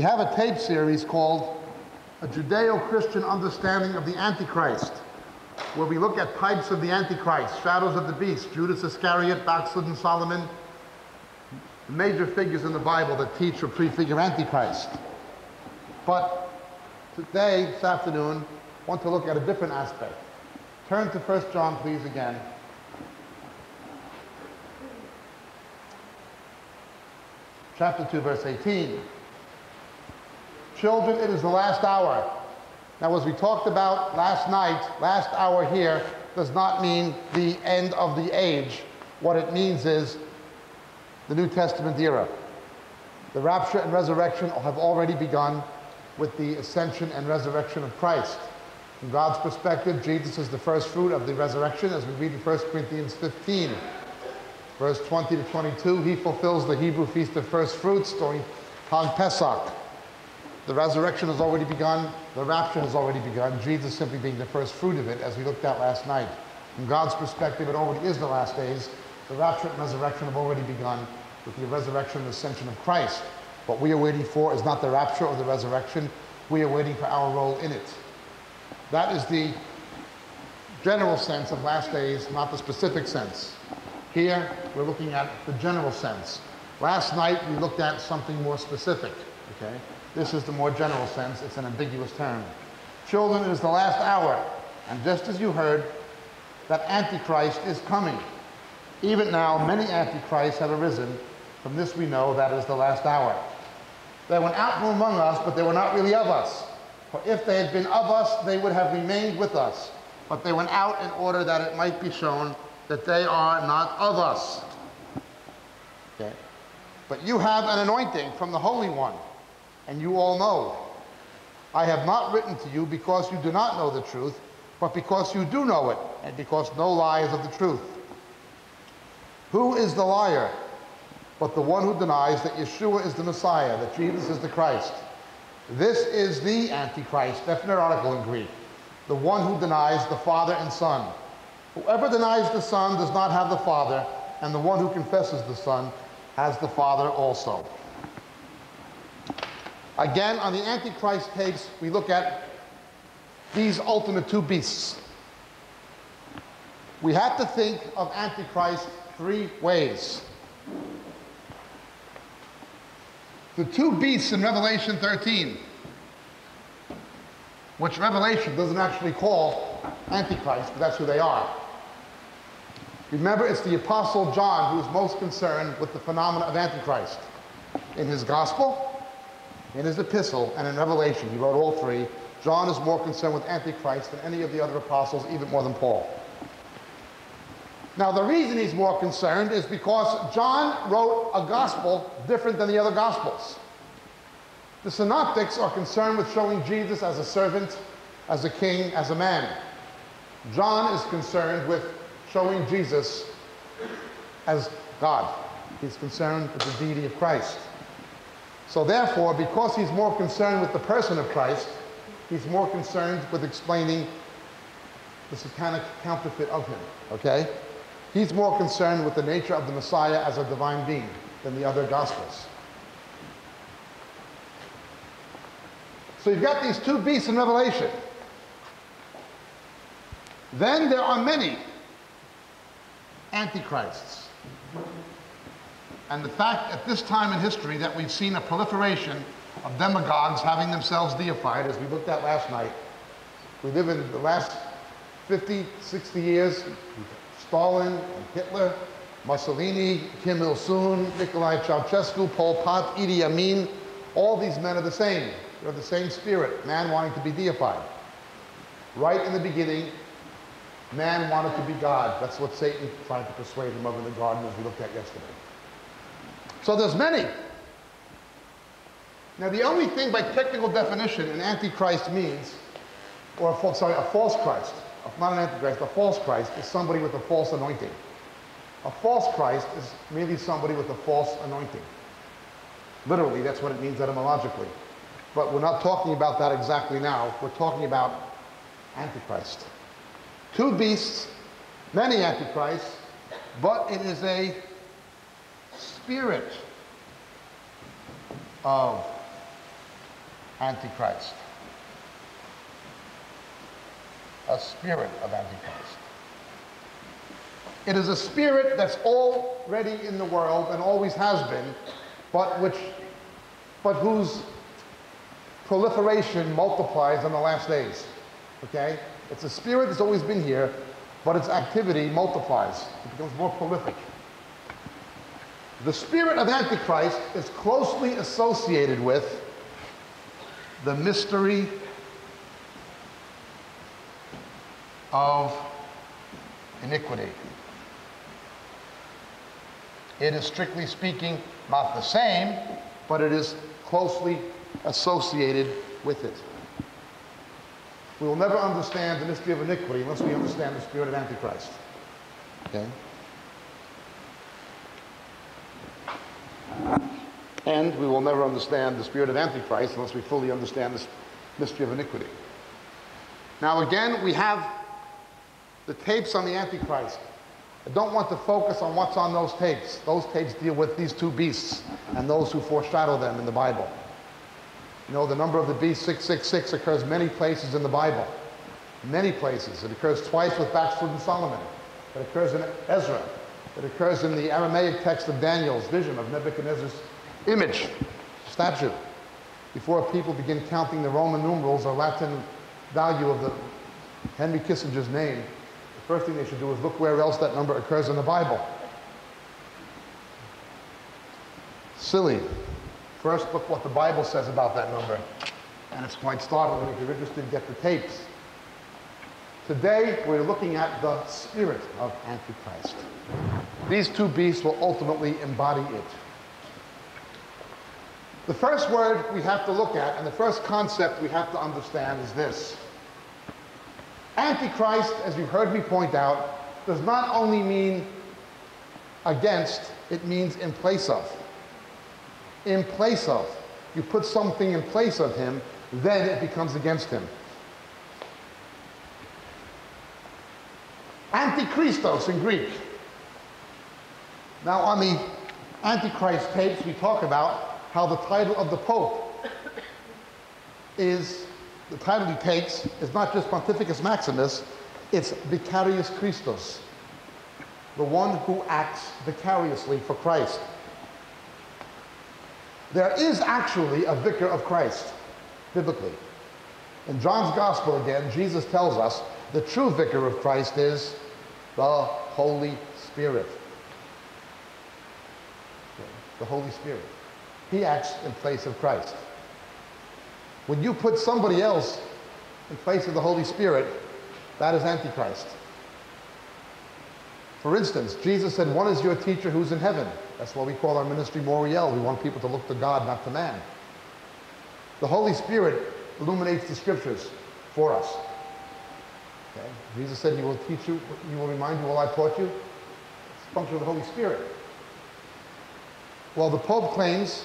We have a tape series called A Judeo-Christian Understanding of the Antichrist, where we look at types of the Antichrist, shadows of the beast, Judas Iscariot, backslidden Solomon, major figures in the Bible that teach or prefigure Antichrist. But today, this afternoon, I want to look at a different aspect. Turn to 1 John, please, again. Chapter 2, verse 18. Children, it is the last hour. Now, as we talked about last night, last hour here does not mean the end of the age. What it means is the New Testament era. The rapture and resurrection have already begun with the ascension and resurrection of Christ. From God's perspective, Jesus is the first fruit of the resurrection, as we read in 1 Corinthians 15. Verse 20 to 22, he fulfills the Hebrew feast of first fruits during Hag Pesach. The resurrection has already begun. The rapture has already begun. Jesus simply being the first fruit of it, as we looked at last night. From God's perspective, it already is the last days. The rapture and resurrection have already begun with the resurrection and ascension of Christ. What we are waiting for is not the rapture or the resurrection. We are waiting for our role in it. That is the general sense of last days, not the specific sense. Here, we're looking at the general sense. Last night, we looked at something more specific, okay? This is the more general sense. It's an ambiguous term. Children, it is the last hour. And just as you heard, that Antichrist is coming. Even now, many Antichrists have arisen. From this we know that is the last hour. They went out from among us, but they were not really of us. For if they had been of us, they would have remained with us. But they went out in order that it might be shown that they are not of us. Okay. But you have an anointing from the Holy One and you all know. I have not written to you because you do not know the truth, but because you do know it, and because no lie is of the truth. Who is the liar? But the one who denies that Yeshua is the Messiah, that Jesus is the Christ. This is the Antichrist, definite article in Greek, the one who denies the Father and Son. Whoever denies the Son does not have the Father, and the one who confesses the Son has the Father also. Again, on the Antichrist tapes, we look at these ultimate two beasts. We have to think of Antichrist three ways. The two beasts in Revelation 13, which Revelation doesn't actually call Antichrist, but that's who they are. Remember, it's the Apostle John who is most concerned with the phenomena of Antichrist. In his gospel, in his epistle and in Revelation, he wrote all three. John is more concerned with Antichrist than any of the other apostles, even more than Paul. Now, the reason he's more concerned is because John wrote a gospel different than the other gospels. The synoptics are concerned with showing Jesus as a servant, as a king, as a man. John is concerned with showing Jesus as God. He's concerned with the deity of Christ. So therefore, because he's more concerned with the person of Christ, he's more concerned with explaining the satanic counterfeit of him, okay? He's more concerned with the nature of the Messiah as a divine being than the other Gospels. So you've got these two beasts in Revelation. Then there are many antichrists. And the fact at this time in history that we've seen a proliferation of demagogues having themselves deified, as we looked at last night, we live in the last 50, 60 years, Stalin and Hitler, Mussolini, Kim Il-sung, Nicolae Ceausescu, Pol Pot, Idi Amin, all these men are the same. They're the same spirit, man wanting to be deified. Right in the beginning, man wanted to be God. That's what Satan tried to persuade him of in the garden as we looked at yesterday. So there's many. Now, the only thing by technical definition an antichrist means, or a false, sorry, a false Christ, not an antichrist, a false Christ is somebody with a false anointing. A false Christ is merely somebody with a false anointing. Literally, that's what it means etymologically. But we're not talking about that exactly now. We're talking about Antichrist. Two beasts, many Antichrists, but it is a spirit of Antichrist. A spirit of Antichrist. It is a spirit that's already in the world and always has been, but which but whose proliferation multiplies in the last days. Okay? It's a spirit that's always been here, but its activity multiplies. It becomes more prolific. The spirit of Antichrist is closely associated with the mystery of iniquity. It is strictly speaking not the same, but it is closely associated with it. We will never understand the mystery of iniquity unless we understand the spirit of Antichrist. Okay? And we will never understand the spirit of Antichrist unless we fully understand this mystery of iniquity. Now, again, we have the tapes on the Antichrist. I don't want to focus on what's on those tapes. Those tapes deal with these two beasts and those who foreshadow them in the Bible. You know, the number of the beast 666 occurs many places in the Bible. Many places. It occurs twice with backslidden Solomon. It occurs in Ezra. It occurs in the Aramaic text of Daniel's vision of Nebuchadnezzar's image, statue. Before people begin counting the Roman numerals or Latin value of the Henry Kissinger's name, the first thing they should do is look where else that number occurs in the Bible. Silly. First, look what the Bible says about that number. And it's quite startling. If you're interested, get the tapes. Today, we're looking at the spirit of Antichrist. These two beasts will ultimately embody it. The first word we have to look at, and the first concept we have to understand is this. Antichrist, as you've heard me point out, does not only mean against, it means in place of. In place of. You put something in place of him, then it becomes against him. Antichristos in Greek. Now, on the Antichrist tapes, we talk about how the title of the Pope is, the title he takes is not just Pontificus Maximus, it's Vicarius Christus, the one who acts vicariously for Christ. There is actually a vicar of Christ, biblically. In John's Gospel, again, Jesus tells us the true vicar of Christ is the Holy Spirit. The Holy Spirit. He acts in place of Christ. When you put somebody else in place of the Holy Spirit, that is Antichrist. For instance, Jesus said, One is your teacher who's in heaven. That's why we call our ministry Moriel. We want people to look to God, not to man. The Holy Spirit illuminates the scriptures for us. Okay? Jesus said, He will teach you, He will remind you all I taught you. It's a function of the Holy Spirit. Well, the Pope claims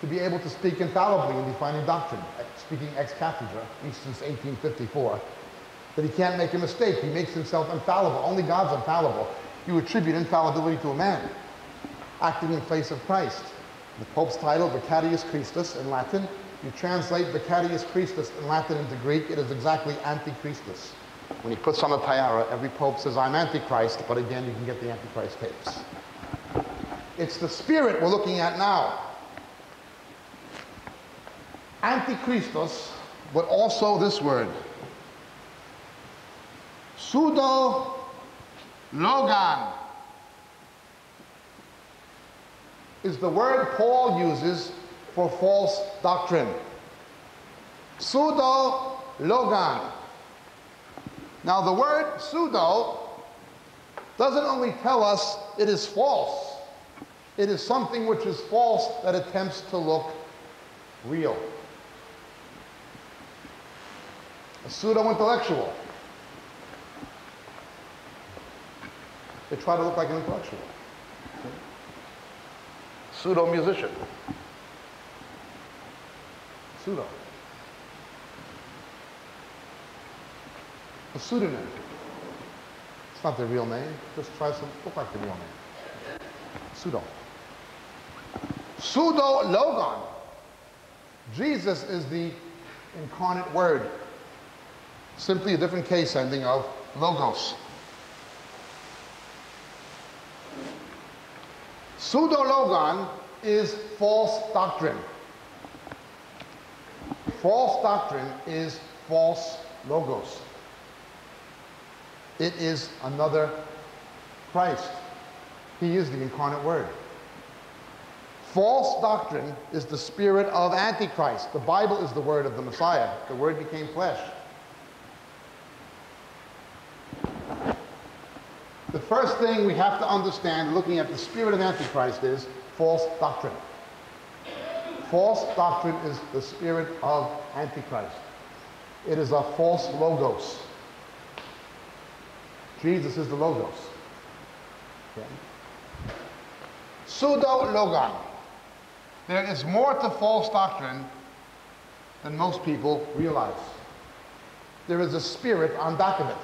to be able to speak infallibly in defining doctrine, speaking ex cathedra, since 1854 that he can't make a mistake. He makes himself infallible. Only God's infallible. You attribute infallibility to a man acting in place of Christ. The Pope's title, Vicarius Christus in Latin, you translate Vicarius Christus in Latin into Greek, it is exactly Antichristus. When he puts on the tiara, every pope says, I'm Antichrist, but again, you can get the Antichrist tapes. It's the spirit we're looking at now. Antichristos, but also this word, pseudo logon is the word Paul uses for false doctrine. Pseudo logon. Now, the word pseudo doesn't only tell us it is false, it is something which is false that attempts to look real. A pseudo-intellectual. They try to look like an intellectual. Pseudo-musician. Pseudo. A pseudonym. It's not their real name. Just try to look like the real name. Pseudo. Pseudo logon. Jesus is the incarnate word. Simply a different case ending of logos. Pseudo logon is false doctrine. False doctrine is false logos. It is another Christ. He is the incarnate word. False doctrine is the spirit of Antichrist. The Bible is the word of the Messiah. The word became flesh. First thing we have to understand looking at the spirit of Antichrist is false doctrine. False doctrine is the spirit of Antichrist. It is a false logos. Jesus is the logos. Okay. Pseudo logon. There is more to false doctrine than most people realize. There is a spirit on it.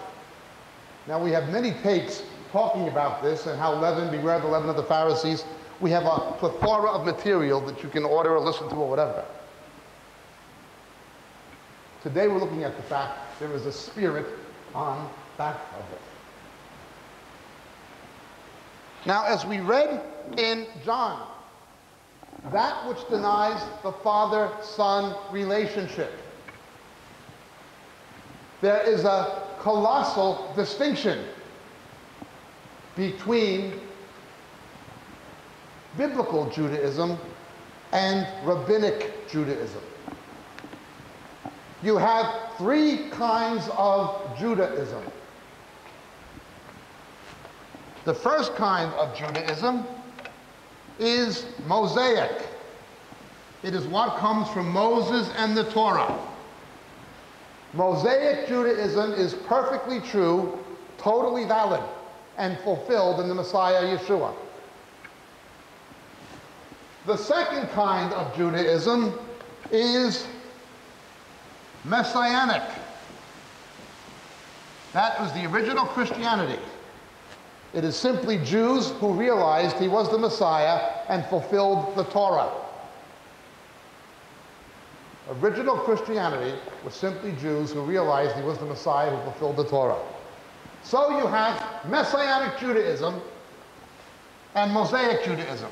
Now we have many tapes talking about this and how leaven, beware the leaven of the Pharisees. We have a plethora of material that you can order or listen to or whatever. Today we're looking at the fact there is a spirit on back of it. Now, as we read in John, that which denies the father son relationship, there is a colossal distinction between biblical Judaism and rabbinic Judaism. You have three kinds of Judaism. The first kind of Judaism is Mosaic. It is what comes from Moses and the Torah. Mosaic Judaism is perfectly true, totally valid, and fulfilled in the Messiah Yeshua. The second kind of Judaism is Messianic. That was the original Christianity. It is simply Jews who realized he was the Messiah and fulfilled the Torah. Original Christianity was simply Jews who realized he was the Messiah who fulfilled the Torah. So you have Messianic Judaism and Mosaic Judaism.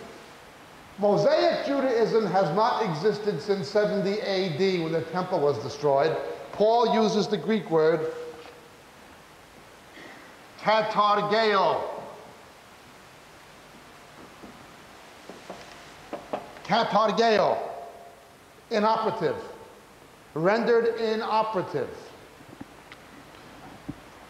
Mosaic Judaism has not existed since 70 AD when the temple was destroyed. Paul uses the Greek word katargeo. Katargeo, inoperative, rendered inoperative.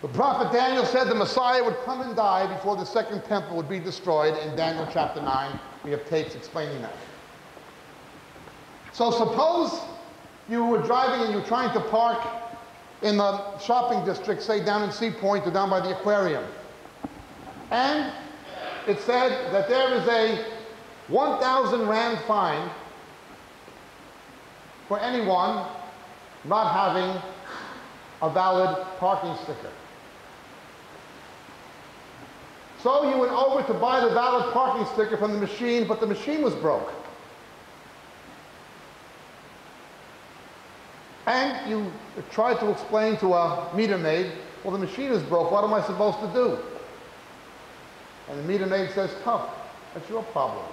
The prophet Daniel said the Messiah would come and die before the second temple would be destroyed in Daniel chapter 9. We have tapes explaining that. So suppose you were driving and you're trying to park in the shopping district, say down in Sea Point or down by the aquarium. And it said that there is a 1,000 Rand fine for anyone not having a valid parking sticker. So you went over to buy the valid parking sticker from the machine, but the machine was broke. And you tried to explain to a meter maid, well, the machine is broke, what am I supposed to do? And the meter maid says, tough, that's your problem.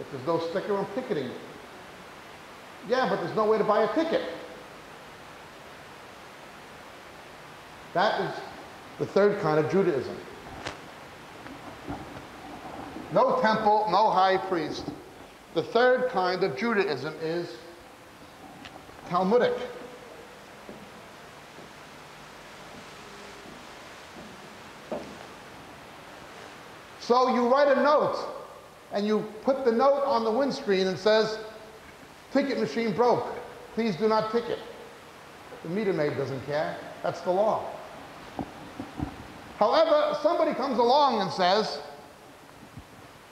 If there's no sticker, I'm ticketing you. Yeah, but there's no way to buy a ticket. That is the third kind of Judaism. No temple, no high priest. The third kind of Judaism is Talmudic. So you write a note and you put the note on the windscreen and says, ticket machine broke. Please do not ticket. The meter maid doesn't care. That's the law. However, somebody comes along and says,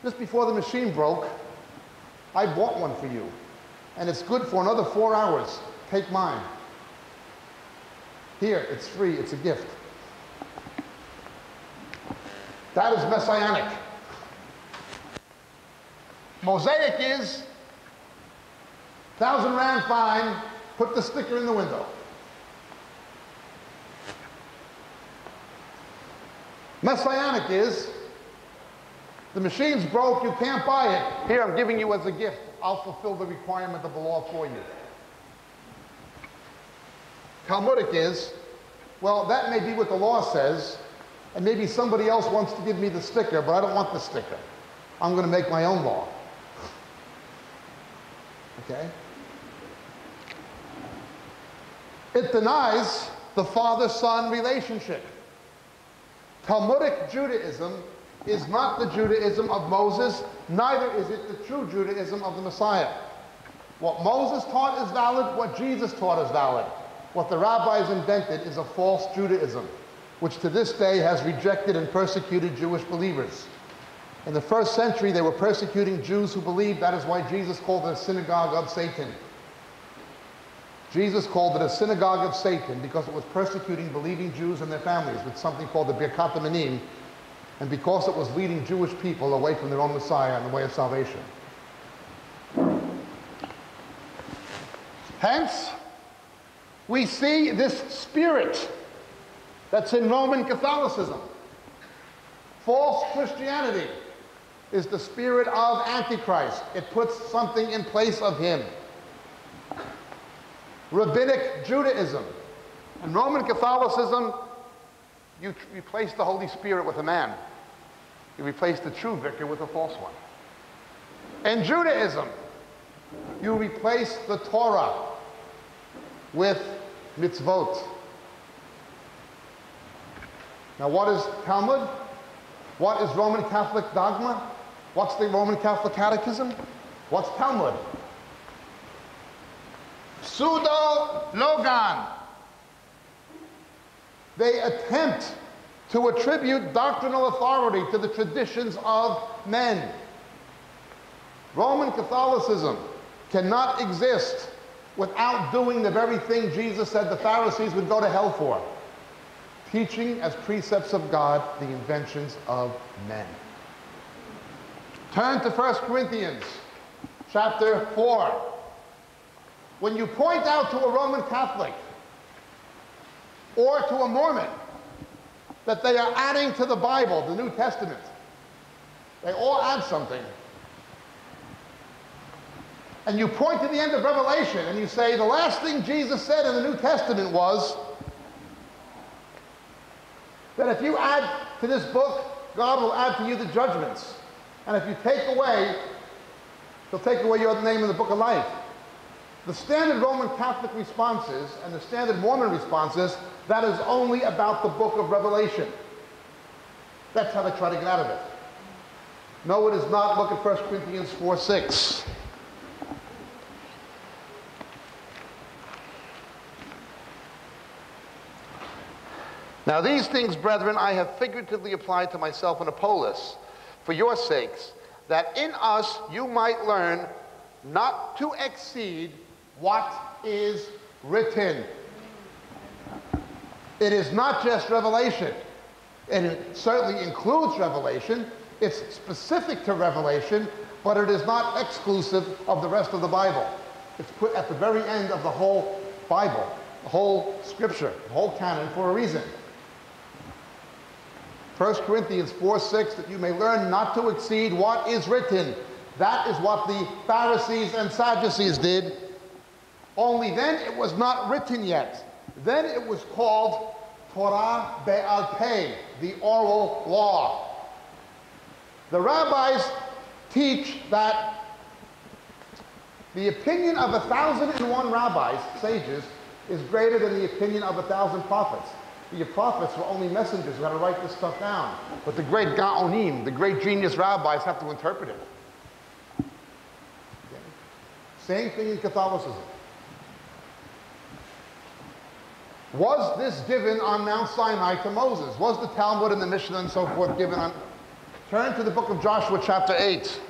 just before the machine broke, I bought one for you, and it's good for another four hours. Take mine. Here, it's free, it's a gift. That is messianic. Mosaic is thousand rand fine, put the sticker in the window. Messianic is the machine's broke, you can't buy it. Here, I'm giving you as a gift. I'll fulfill the requirement of the law for you. Talmudic is, well, that may be what the law says, and maybe somebody else wants to give me the sticker, but I don't want the sticker. I'm going to make my own law. Okay? It denies the father son relationship. Talmudic Judaism is not the Judaism of Moses, neither is it the true Judaism of the Messiah. What Moses taught is valid, what Jesus taught is valid. What the rabbis invented is a false Judaism, which to this day has rejected and persecuted Jewish believers. In the first century, they were persecuting Jews who believed that is why Jesus called it a synagogue of Satan. Jesus called it a synagogue of Satan because it was persecuting believing Jews and their families with something called the Birkat Minim, and because it was leading Jewish people away from their own Messiah and the way of salvation. Hence, we see this spirit that's in Roman Catholicism. False Christianity is the spirit of Antichrist. It puts something in place of him. Rabbinic Judaism and Roman Catholicism, you replace the Holy Spirit with a man. You replace the true vicar with a false one. In Judaism, you replace the Torah with mitzvot. Now, what is Talmud? What is Roman Catholic dogma? What's the Roman Catholic Catechism? What's Talmud? Pseudo Logon. They attempt to attribute doctrinal authority to the traditions of men. Roman Catholicism cannot exist without doing the very thing Jesus said the Pharisees would go to hell for teaching as precepts of God the inventions of men. Turn to 1 Corinthians chapter 4. When you point out to a Roman Catholic or to a Mormon that they are adding to the Bible, the New Testament, they all add something and you point to the end of Revelation and you say, the last thing Jesus said in the New Testament was that if you add to this book, God will add to you the judgments. And if you take away, he'll take away your name in the book of life. The standard Roman Catholic responses and the standard Mormon responses, that is only about the book of Revelation. That's how they try to get out of it. No, it is not. Look at 1 Corinthians 4 6. Now, these things, brethren, I have figuratively applied to myself and Apollos for your sakes, that in us you might learn not to exceed what is written. It is not just revelation, and it certainly includes revelation. It's specific to revelation, but it is not exclusive of the rest of the Bible. It's put at the very end of the whole Bible, the whole scripture, the whole canon for a reason. 1 Corinthians 4 6, that you may learn not to exceed what is written. That is what the Pharisees and Sadducees did. Only then it was not written yet. Then it was called Torah Be'al Peh, the oral law. The rabbis teach that the opinion of a thousand and one rabbis, sages, is greater than the opinion of a thousand prophets. The prophets were only messengers who had to write this stuff down. But the great Gaonim, the great genius rabbis, have to interpret it. Okay. Same thing in Catholicism. Was this given on Mount Sinai to Moses? Was the Talmud and the Mishnah and so forth given on? Turn to the book of Joshua, chapter 8.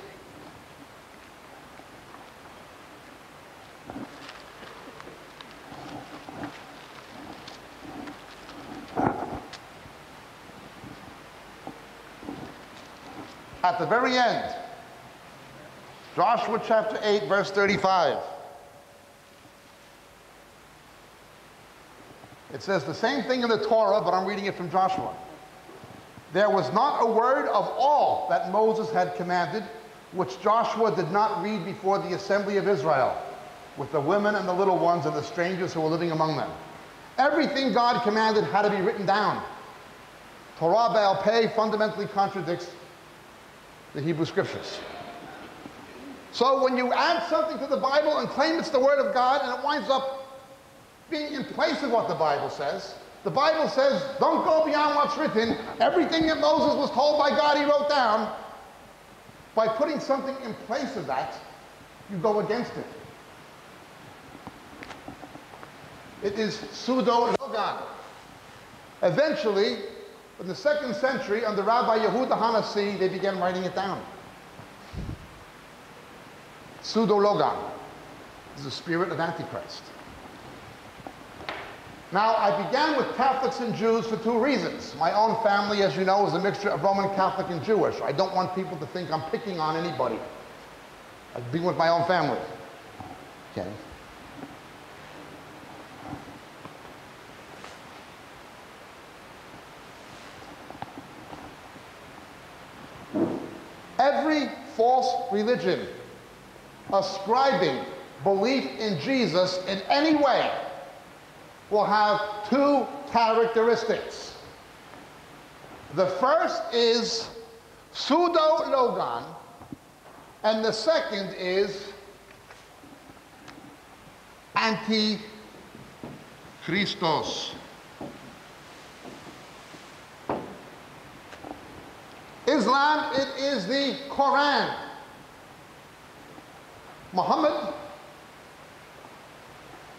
At the very end, Joshua chapter 8, verse 35. It says the same thing in the Torah, but I'm reading it from Joshua. There was not a word of all that Moses had commanded, which Joshua did not read before the assembly of Israel, with the women and the little ones and the strangers who were living among them. Everything God commanded had to be written down. Torah Baal Pei fundamentally contradicts the Hebrew scriptures. So when you add something to the Bible and claim it's the Word of God and it winds up being in place of what the Bible says, the Bible says don't go beyond what's written. Everything that Moses was told by God, he wrote down. By putting something in place of that, you go against it. It is pseudo-logon. Eventually, in the second century, under Rabbi Yehuda Hanassi, they began writing it down. Pseudo-logon is the spirit of Antichrist. Now, I began with Catholics and Jews for two reasons. My own family, as you know, is a mixture of Roman Catholic and Jewish. I don't want people to think I'm picking on anybody. I begin with my own family. Okay. Every false religion ascribing belief in Jesus in any way will have two characteristics. The first is pseudo-logon, and the second is anti-Christos. Islam, it is the Quran. Muhammad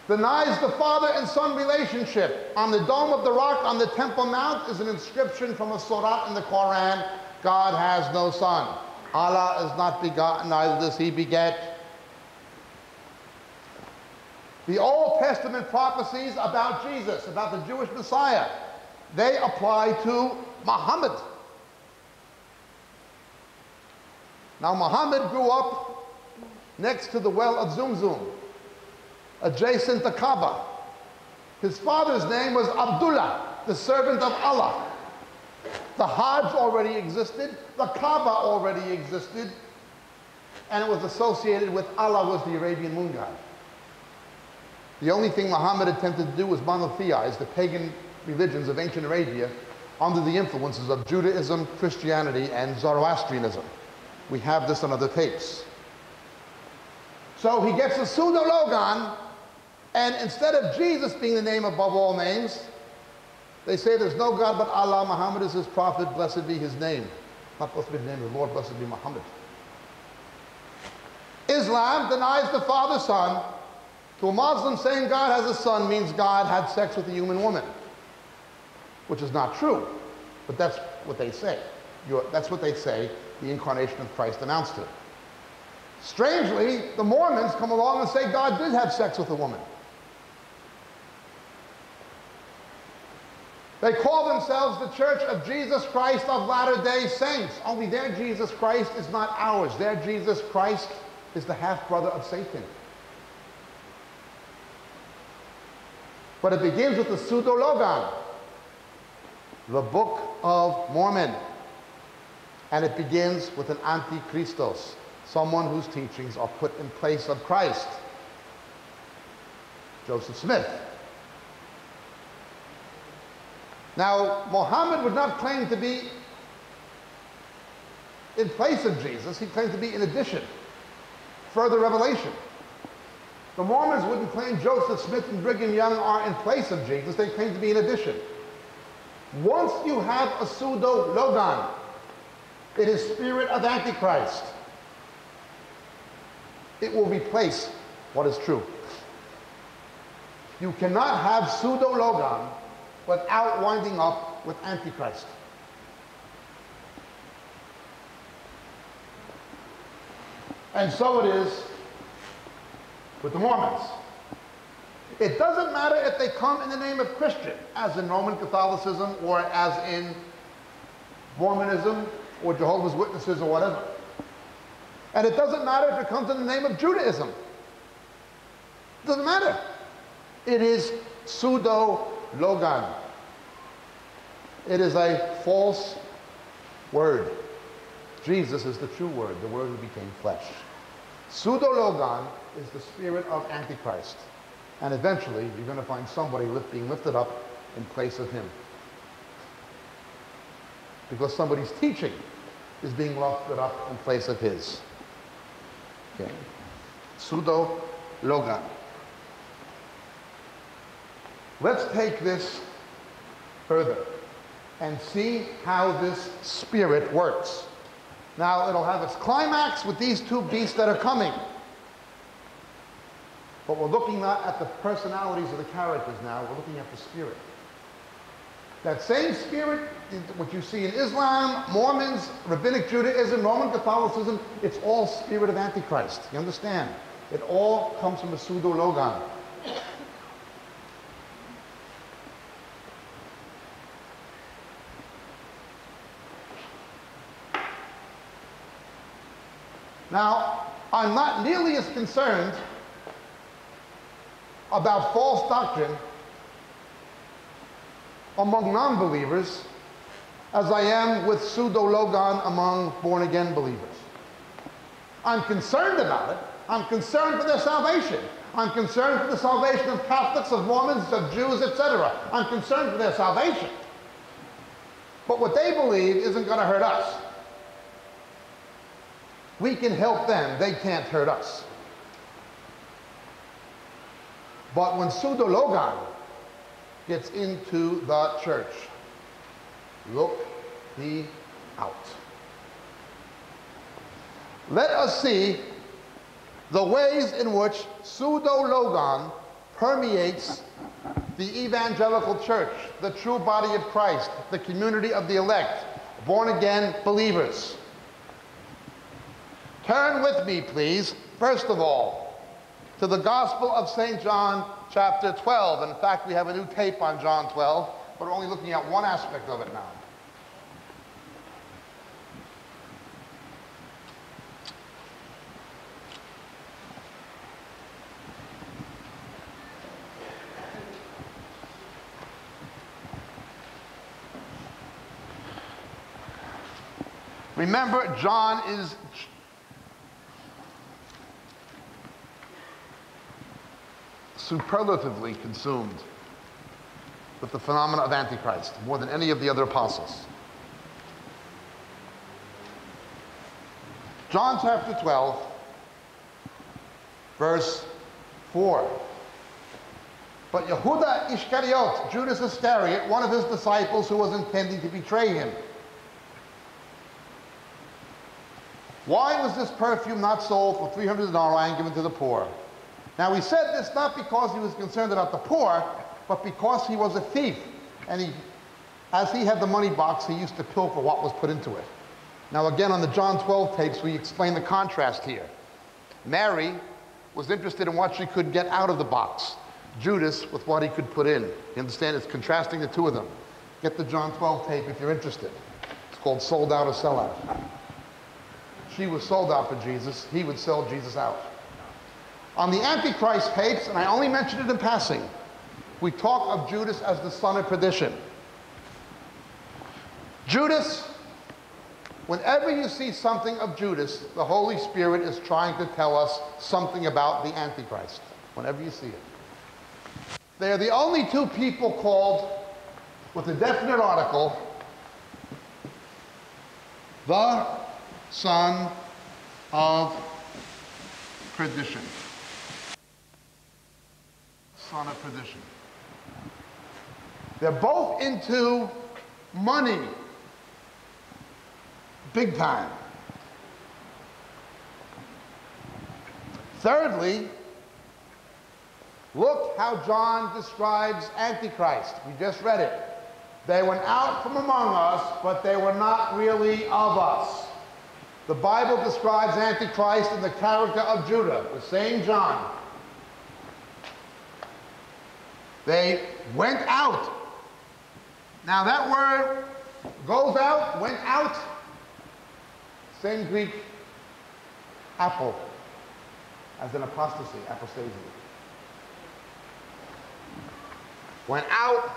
denies the father and son relationship. On the dome of the rock on the Temple Mount is an inscription from a surah in the Quran God has no son. Allah is not begotten, neither does he beget. The Old Testament prophecies about Jesus, about the Jewish Messiah, they apply to Muhammad. Now, Muhammad grew up next to the well of Zamzam, adjacent to Kaaba. His father's name was Abdullah, the servant of Allah. The Hajj already existed, the Kaaba already existed, and it was associated with Allah was the Arabian moon god. The only thing Muhammad attempted to do was monotheize the pagan religions of ancient Arabia under the influences of Judaism, Christianity, and Zoroastrianism. We have this on other tapes. So he gets a pseudo-logon, and instead of Jesus being the name above all names, they say there's no God but Allah, Muhammad is his prophet, blessed be his name. Not blessed be the name of the Lord, blessed be Muhammad. Islam denies the Father Son. To a Muslim, saying God has a son means God had sex with a human woman, which is not true, but that's what they say. You're, that's what they say the incarnation of Christ announced it. Strangely, the Mormons come along and say God did have sex with a woman. They call themselves the Church of Jesus Christ of Latter-day Saints. Only their Jesus Christ is not ours. Their Jesus Christ is the half-brother of Satan. But it begins with the Pseudo-Logon, the Book of Mormon. And it begins with an antichristos, someone whose teachings are put in place of Christ. Joseph Smith. Now, Muhammad would not claim to be in place of Jesus. He claimed to be in addition, further revelation. The Mormons wouldn't claim Joseph Smith and Brigham Young are in place of Jesus. They claim to be in addition. Once you have a pseudo-logon, it is spirit of Antichrist. It will replace what is true. You cannot have pseudo logon without winding up with Antichrist. And so it is with the Mormons. It doesn't matter if they come in the name of Christian, as in Roman Catholicism or as in Mormonism or Jehovah's Witnesses or whatever. And it doesn't matter if it comes in the name of Judaism. It doesn't matter. It is pseudo logon. It is a false word. Jesus is the true word, the word who became flesh. Pseudo Logon is the spirit of Antichrist. And eventually, you're going to find somebody lift, being lifted up in place of him. Because somebody's teaching is being lifted up in place of his. Okay. Pseudo logon. Let's take this further and see how this spirit works. Now, it'll have its climax with these two beasts that are coming. But we're looking not at the personalities of the characters now, we're looking at the spirit. That same spirit, what you see in Islam, Mormons, Rabbinic Judaism, Roman Catholicism, it's all spirit of Antichrist. You understand? It all comes from a pseudo Now, I'm not nearly as concerned about false doctrine among non believers as I am with pseudo logon among born again believers. I'm concerned about it. I'm concerned for their salvation. I'm concerned for the salvation of Catholics, of Mormons, of Jews, etc. I'm concerned for their salvation. But what they believe isn't going to hurt us. We can help them, they can't hurt us. But when pseudologon gets into the church, look he out. Let us see the ways in which pseudo Logon permeates the evangelical church, the true body of Christ, the community of the elect, born again believers. Turn with me, please, first of all, to the Gospel of St. John, chapter 12. And in fact, we have a new tape on John 12, but we're only looking at one aspect of it now. Remember, John is superlatively consumed with the phenomena of Antichrist, more than any of the other apostles. John chapter 12, verse 4. But Yehuda Ishkariot, Judas Iscariot, one of his disciples who was intending to betray him. Why was this perfume not sold for 300 denarii and given to the poor? Now, he said this not because he was concerned about the poor, but because he was a thief. And he, as he had the money box, he used to pilfer what was put into it. Now, again, on the John 12 tapes, we explain the contrast here. Mary was interested in what she could get out of the box. Judas with what he could put in. You understand? It's contrasting the two of them. Get the John 12 tape if you're interested. It's called Sold Out or Sellout. She was sold out for Jesus. He would sell Jesus out. On the Antichrist tapes, and I only mentioned it in passing, we talk of Judas as the son of perdition. Judas, whenever you see something of Judas, the Holy Spirit is trying to tell us something about the Antichrist, whenever you see it. They are the only two people called with a definite article the son of perdition son of perdition. They're both into money, big time. Thirdly, Look how John describes Antichrist. We just read it. They went out from among us, but they were not really of us. The Bible describes Antichrist in the character of Judah, the same John. They went out. Now that word goes out, went out, same Greek apple as an apostasy, apostasia. Went out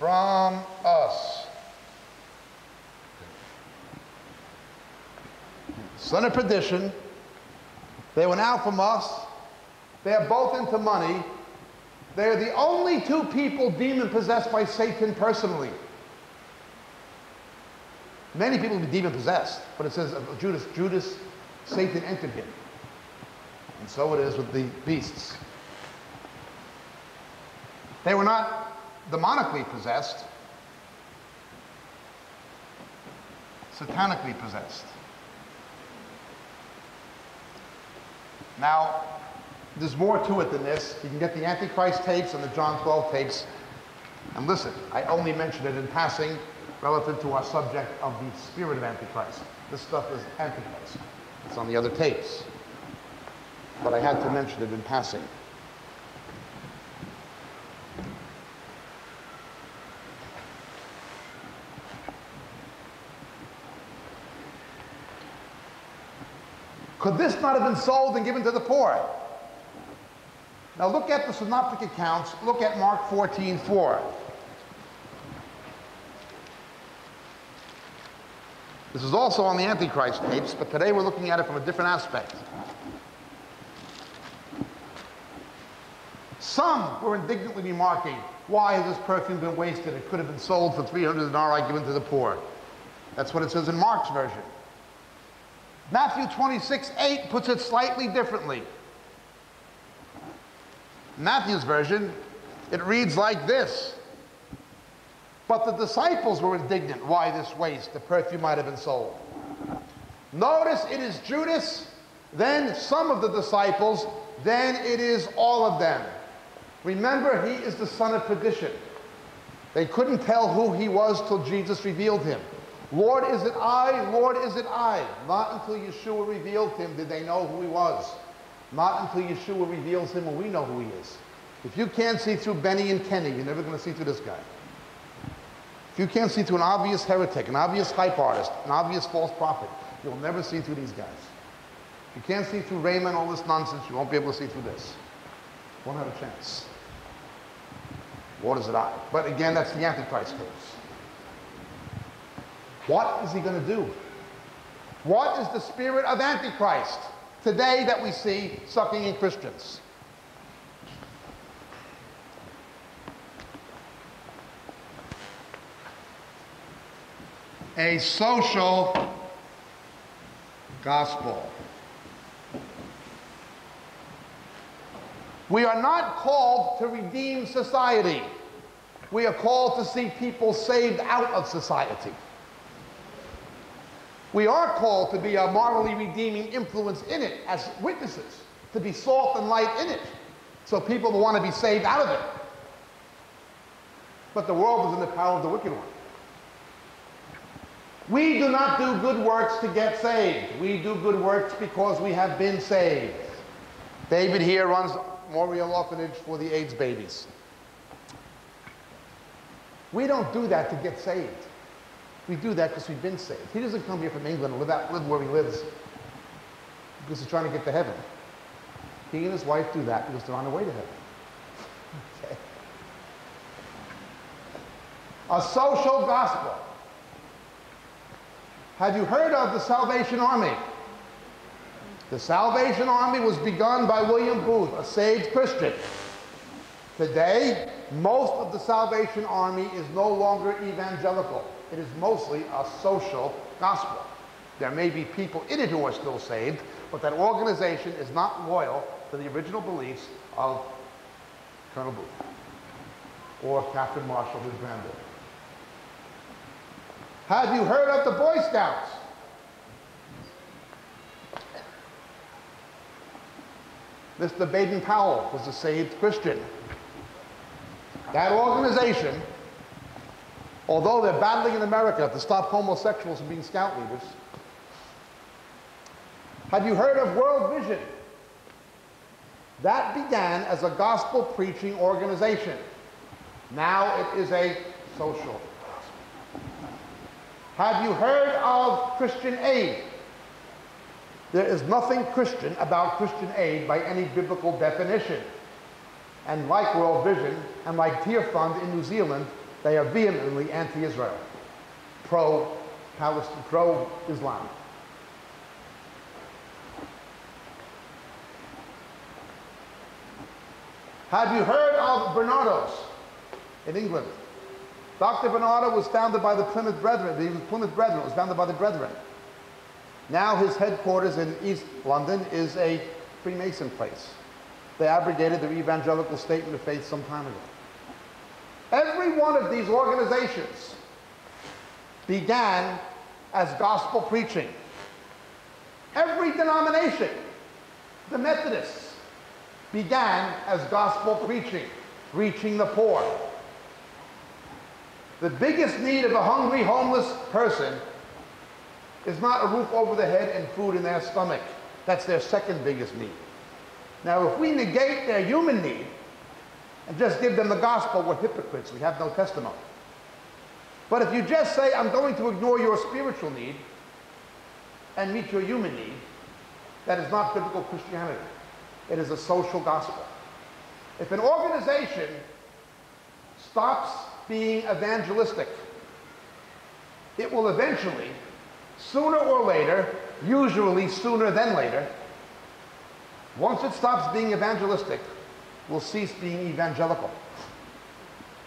from us. Son of perdition. They went out from us. They are both into money. They are the only two people demon possessed by Satan personally. Many people be demon possessed, but it says of Judas, Judas, Satan entered him. And so it is with the beasts. They were not demonically possessed, satanically possessed. Now, there's more to it than this. You can get the Antichrist tapes and the John 12 tapes. And listen, I only mention it in passing relative to our subject of the spirit of Antichrist. This stuff is Antichrist. It's on the other tapes. But I had to mention it in passing. Could this not have been sold and given to the poor? Now look at the synoptic accounts. Look at Mark 14, 4. This is also on the Antichrist tapes, but today we're looking at it from a different aspect. Some were indignantly remarking, why has this perfume been wasted? It could have been sold for 300 denarii given to the poor. That's what it says in Mark's version. Matthew 26, 8 puts it slightly differently. Matthew's version, it reads like this. But the disciples were indignant. Why this waste? The perfume might have been sold. Notice it is Judas, then some of the disciples, then it is all of them. Remember, he is the son of perdition. They couldn't tell who he was till Jesus revealed him. Lord, is it I? Lord, is it I? Not until Yeshua revealed him did they know who he was. Not until Yeshua reveals him and we know who he is. If you can't see through Benny and Kenny, you're never going to see through this guy. If you can't see through an obvious heretic, an obvious hype artist, an obvious false prophet, you'll never see through these guys. If you can't see through Raymond, all this nonsense, you won't be able to see through this. Won't have a chance. What is it I? But again, that's the Antichrist case. What is he going to do? What is the spirit of Antichrist today that we see sucking in Christians? A social gospel. We are not called to redeem society. We are called to see people saved out of society. We are called to be a morally redeeming influence in it as witnesses, to be salt and light in it, so people will want to be saved out of it. But the world is in the power of the wicked one. We do not do good works to get saved. We do good works because we have been saved. David here runs Memorial Orphanage for the AIDS babies. We don't do that to get saved. We do that because we've been saved. He doesn't come here from England and live, out, live where he lives because he's trying to get to heaven. He and his wife do that because they're on their way to heaven. Okay. A social gospel. Have you heard of the Salvation Army? The Salvation Army was begun by William Booth, a saved Christian. Today, most of the Salvation Army is no longer evangelical. It is mostly a social gospel. There may be people in it who are still saved, but that organization is not loyal to the original beliefs of Colonel Booth or Captain Marshall, his granddaughter. Have you heard of the Boy Scouts? Mr. Baden Powell was a saved Christian. That organization, although they're battling in America to stop homosexuals from being scout leaders, have you heard of World Vision? That began as a gospel preaching organization. Now it is a social. Have you heard of Christian Aid? There is nothing Christian about Christian aid by any biblical definition. And like World Vision and like Tear Fund in New Zealand, they are vehemently anti-Israel, pro-Palestine, pro-Islam. Have you heard of Barnardo's in England? Dr. Barnardo was founded by the Plymouth Brethren. He was Plymouth Brethren It was founded by the Brethren. Now his headquarters in East London is a Freemason place. They abrogated their evangelical statement of faith some time ago. Every one of these organizations began as gospel preaching. Every denomination, the Methodists, began as gospel preaching, reaching the poor. The biggest need of a hungry, homeless person is not a roof over the head and food in their stomach. That's their second biggest need. Now, if we negate their human need and just give them the gospel, we're hypocrites. We have no testimony. But if you just say, I'm going to ignore your spiritual need and meet your human need, that is not biblical Christianity. It is a social gospel. If an organization stops being evangelistic, it will eventually sooner or later, usually sooner than later, once it stops being evangelistic, will cease being evangelical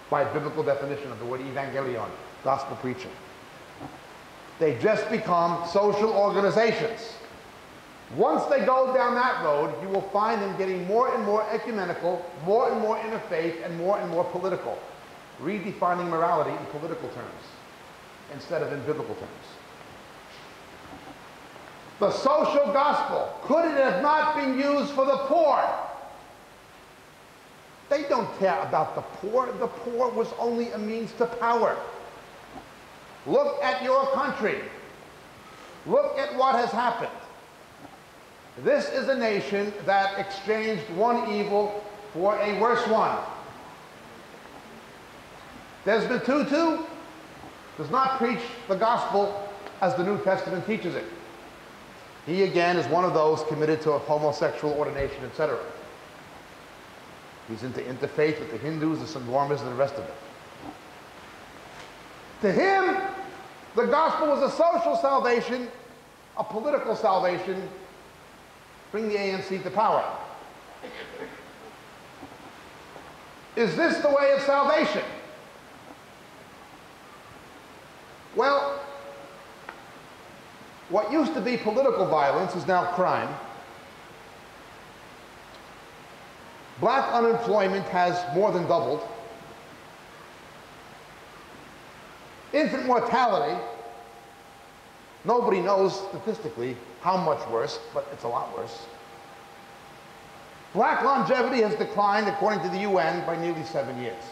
by biblical definition of the word evangelion, gospel preaching. They just become social organizations. Once they go down that road, you will find them getting more and more ecumenical, more and more interfaith, and more and more political, redefining morality in political terms instead of in biblical terms. The social gospel, could it have not been used for the poor? They don't care about the poor. The poor was only a means to power. Look at your country. Look at what has happened. This is a nation that exchanged one evil for a worse one. Desmond Tutu does not preach the gospel as the New Testament teaches it. He again is one of those committed to a homosexual ordination, etc. He's into interfaith with the Hindus, the Sangomas, and the rest of it. To him, the gospel was a social salvation, a political salvation, bring the ANC to power. Is this the way of salvation? Well, what used to be political violence is now crime. Black unemployment has more than doubled. Infant mortality, nobody knows statistically how much worse, but it's a lot worse. Black longevity has declined, according to the UN, by nearly seven years.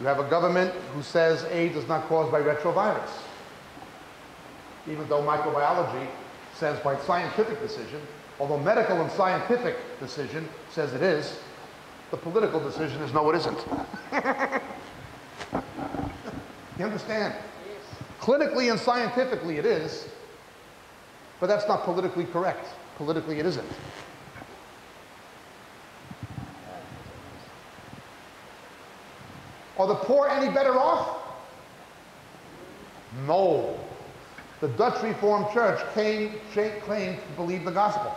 You have a government who says AIDS is not caused by retrovirus. Even though microbiology says by scientific decision, although medical and scientific decision says it is, the political decision is no, it isn't. you understand? Yes. Clinically and scientifically it is, but that's not politically correct. Politically it isn't. Are the poor any better off? No. The Dutch Reformed Church came, claimed to believe the gospel.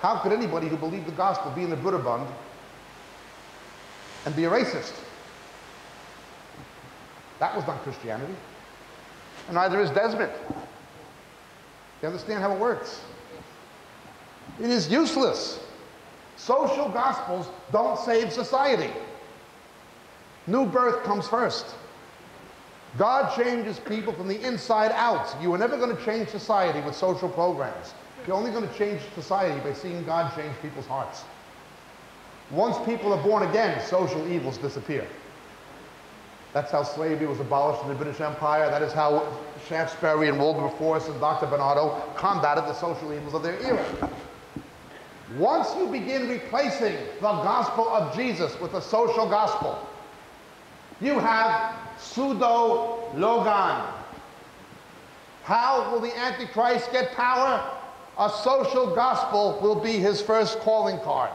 How could anybody who believed the gospel be in the Broederbond and be a racist? That was not Christianity. And neither is Desmond. You understand how it works? It is useless. Social gospels don't save society. New birth comes first. God changes people from the inside out. You are never going to change society with social programs. You're only going to change society by seeing God change people's hearts. Once people are born again, social evils disappear. That's how slavery was abolished in the British Empire. That is how Shaftesbury and Wilberforce and Dr. Barnardo combated the social evils of their era. Once you begin replacing the gospel of Jesus with the social gospel, you have pseudo logon. How will the Antichrist get power? A social gospel will be his first calling card.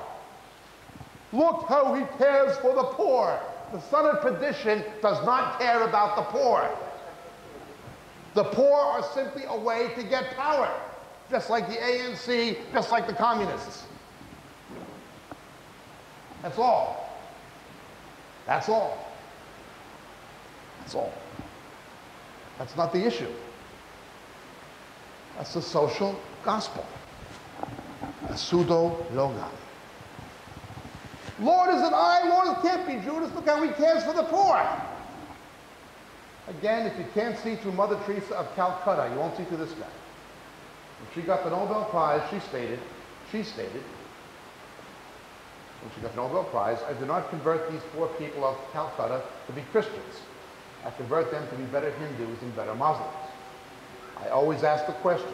Look how he cares for the poor. The son of perdition does not care about the poor. The poor are simply a way to get power, just like the ANC, just like the communists. That's all. That's all. That's all. That's not the issue. That's the social gospel. A pseudo logon. Lord is an I, Lord it can't be Judas. Look how he cares for the poor. Again, if you can't see through Mother Teresa of Calcutta, you won't see through this guy. When she got the Nobel Prize, she stated, she stated, when she got the Nobel Prize, I do not convert these poor people of Calcutta to be Christians. I convert them to be better Hindus and better Muslims. I always ask the question,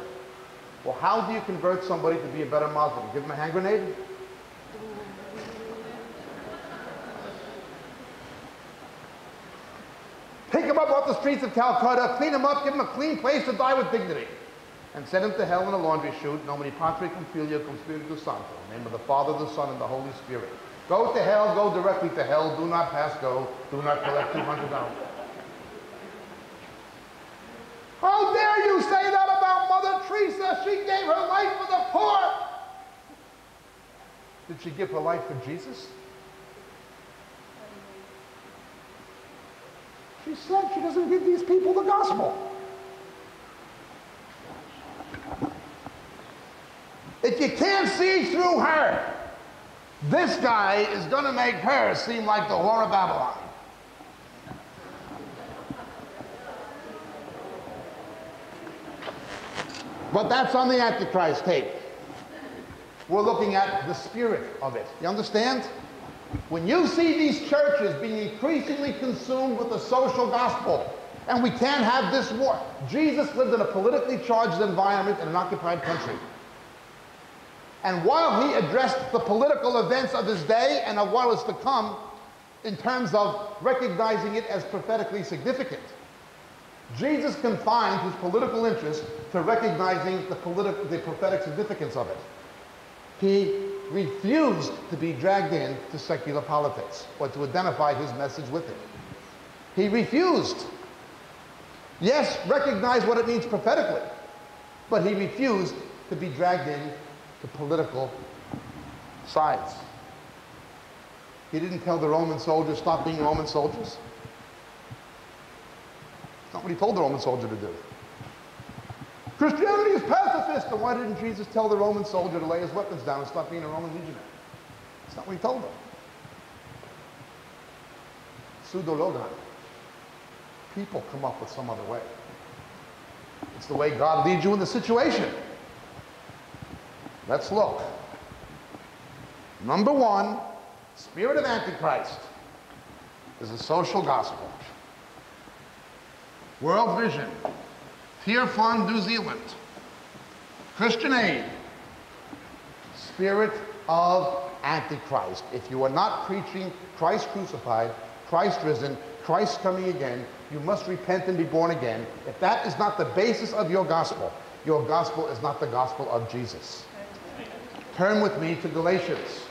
well, how do you convert somebody to be a better Muslim? Give them a hand grenade? Pick them up off the streets of Calcutta, clean them up, give them a clean place to die with dignity. And send them to hell in a laundry chute, nomini patri cum filio cum spiritu santo. Name of the Father, the Son, and the Holy Spirit. Go to hell, go directly to hell, do not pass go, do not collect $200. How dare you say that about Mother Teresa? She gave her life for the poor. Did she give her life for Jesus? She said she doesn't give these people the gospel. If you can't see through her, this guy is going to make her seem like the whore of Babylon. But that's on the Antichrist tape. We're looking at the spirit of it. You understand? When you see these churches being increasingly consumed with the social gospel, and we can't have this war. Jesus lived in a politically charged environment in an occupied country. And while he addressed the political events of his day and of what was to come in terms of recognizing it as prophetically significant, Jesus confined his political interest to recognizing the, politi- the prophetic significance of it. He refused to be dragged into secular politics or to identify his message with it. He refused. Yes, recognize what it means prophetically, but he refused to be dragged in to political sides. He didn't tell the Roman soldiers, stop being Roman soldiers. Not what he told the Roman soldier to do. Christianity is pacifist. And why didn't Jesus tell the Roman soldier to lay his weapons down and stop being a Roman legionary? That's not what he told them. Pseudo-logon. People come up with some other way. It's the way God leads you in the situation. Let's look. Number one, spirit of Antichrist is a social gospel. World Vision, Tear Fund New Zealand, Christian Aid, spirit of Antichrist. If you are not preaching Christ crucified, Christ risen, Christ coming again, you must repent and be born again. If that is not the basis of your gospel, your gospel is not the gospel of Jesus. Turn with me to Galatians.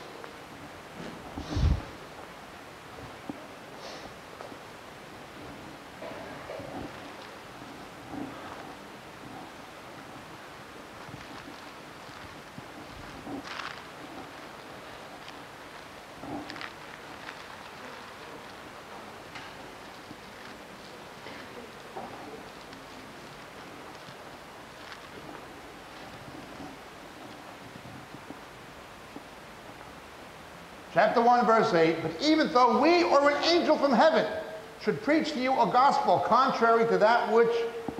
Chapter 1, verse 8. But even though we or an angel from heaven should preach to you a gospel contrary to that which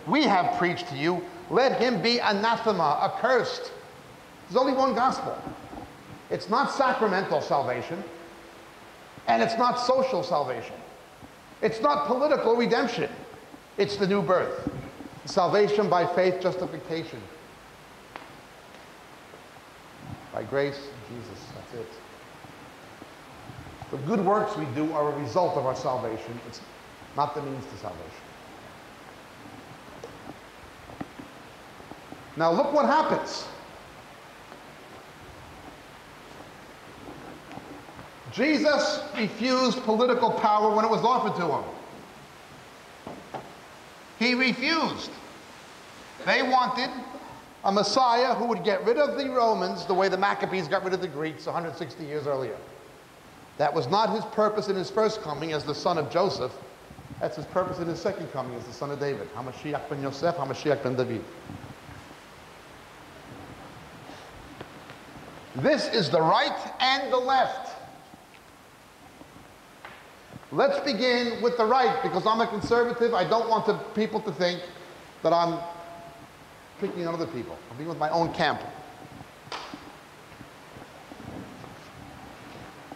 we have preached to you, let him be anathema, accursed. There's only one gospel. It's not sacramental salvation, and it's not social salvation. It's not political redemption. It's the new birth. Salvation by faith, justification. By grace, Jesus. That's it. The good works we do are a result of our salvation. It's not the means to salvation. Now look what happens. Jesus refused political power when it was offered to him. He refused. They wanted a Messiah who would get rid of the Romans the way the Maccabees got rid of the Greeks 160 years earlier. That was not his purpose in his first coming as the son of Joseph. That's his purpose in his second coming as the son of David. HaMashiach ben Yosef, HaMashiach ben David. This is the right and the left. Let's begin with the right because I'm a conservative. I don't want the people to think that I'm picking on other people. I'm being with my own camp.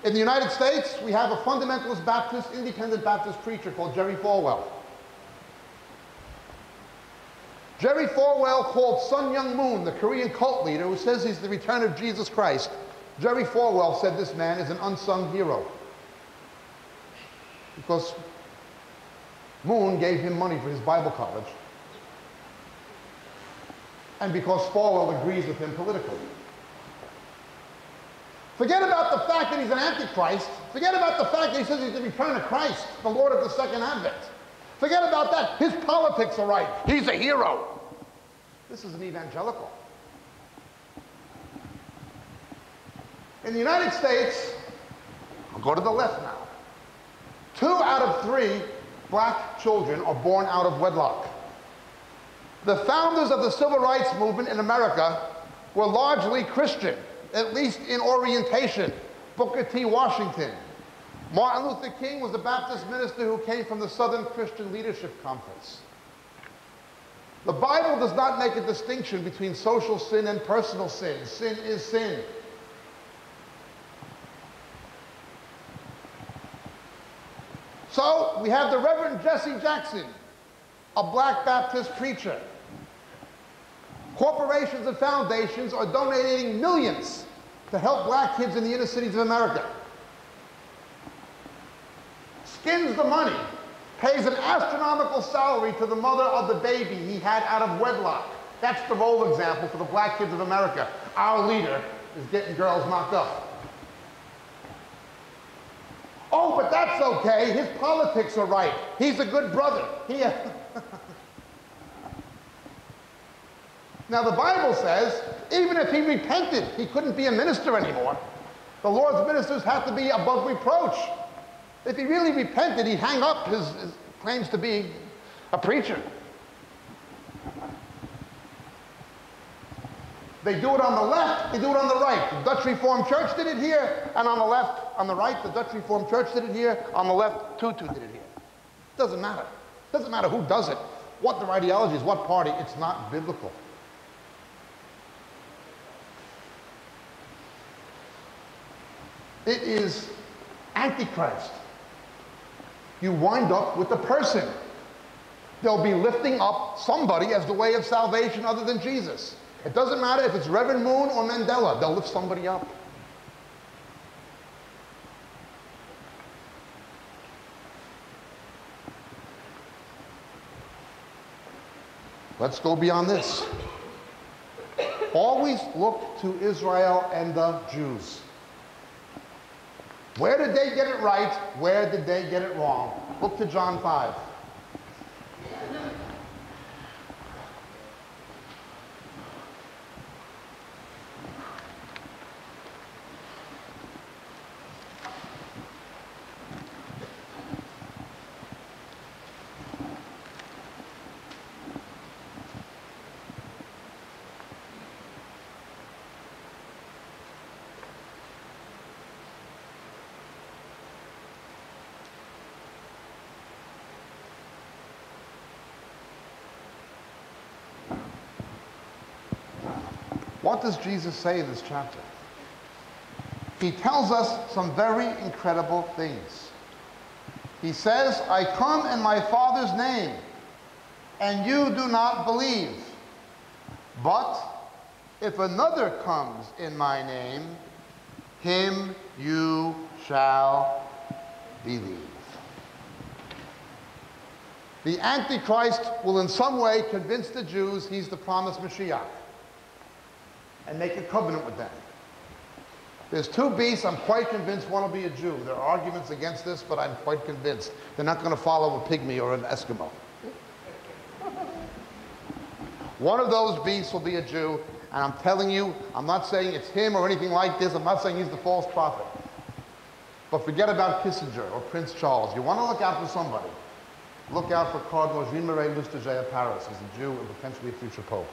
In the United States, we have a fundamentalist Baptist, independent Baptist preacher called Jerry Falwell. Jerry Falwell called Sun Myung Moon, the Korean cult leader who says he's the return of Jesus Christ. Jerry Falwell said this man is an unsung hero because Moon gave him money for his Bible college and because Falwell agrees with him politically. Forget about the fact that he's an antichrist. Forget about the fact that he says he's the return of Christ, the Lord of the second advent. Forget about that. His politics are right. He's a hero. This is an evangelical. In the United States, I'll go to the left now. Two out of three black children are born out of wedlock. The founders of the civil rights movement in America were largely Christian, at least in orientation. Booker T. Washington. Martin Luther King was a Baptist minister who came from the Southern Christian Leadership Conference. The Bible does not make a distinction between social sin and personal sin. Sin is sin. So we have the Reverend Jesse Jackson, a black Baptist preacher. Corporations and foundations are donating millions to help black kids in the inner cities of America. Skins the money, pays an astronomical salary to the mother of the baby he had out of wedlock. That's the role example for the black kids of America. Our leader is getting girls knocked up. Oh, but that's okay. His politics are right. He's a good brother. He, now, the Bible says even if he repented, he couldn't be a minister anymore. The Lord's ministers have to be above reproach. If he really repented, he'd hang up his, his claims to be a preacher. They do it on the left, they do it on the right. The Dutch Reformed Church did it here, and on the left, on the right, the Dutch Reformed Church did it here, on the left, Tutu did it here. Doesn't matter. Doesn't matter who does it, what their ideology is, what party, it's not biblical. It is Antichrist. You wind up with the person. They'll be lifting up somebody as the way of salvation other than Jesus. It doesn't matter if it's Reverend Moon or Mandela, they'll lift somebody up. Let's go beyond this. Always look to Israel and the Jews. Where did they get it right? Where did they get it wrong? Look to John 5. What does Jesus say in this chapter? He tells us some very incredible things. He says, I come in my Father's name, and you do not believe. But if another comes in my name, him you shall believe. The Antichrist will in some way convince the Jews he's the promised Mashiach and make a covenant with them. There's two beasts. I'm quite convinced one will be a Jew. There are arguments against this, but I'm quite convinced they're not going to follow a pygmy or an Eskimo. One of those beasts will be a Jew, and I'm telling you, I'm not saying it's him or anything like this. I'm not saying he's the false prophet. But forget about Kissinger or Prince Charles. You want to look out for somebody. Look out for Cardinal Jean-Marie Lustiger of Paris. He's a Jew and potentially a future pope.